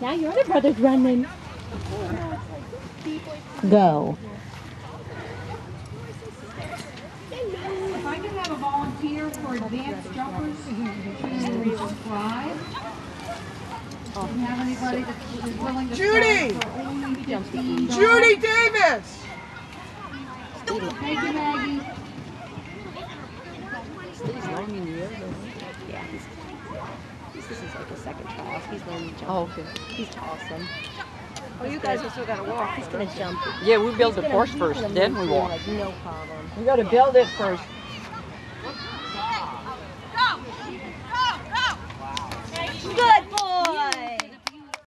Now your other brother's running. Go. If I could have a volunteer for advanced jumpers to subscribe. Do you have anybody that is willing to Judy! start for only fifteen dollars? Judy Davis! Thank you, Maggie. He's learning the other Yeah, he's, he's, this is like a second class. He's learning to jump. Oh, okay. He's awesome. Oh, you guys are still gonna walk. He's gonna jump. Yeah, we build the course first, then we walk. Like, no problem. We gotta build it first. Go! Go!